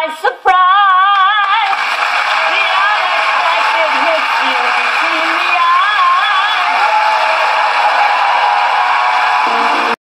I suppose.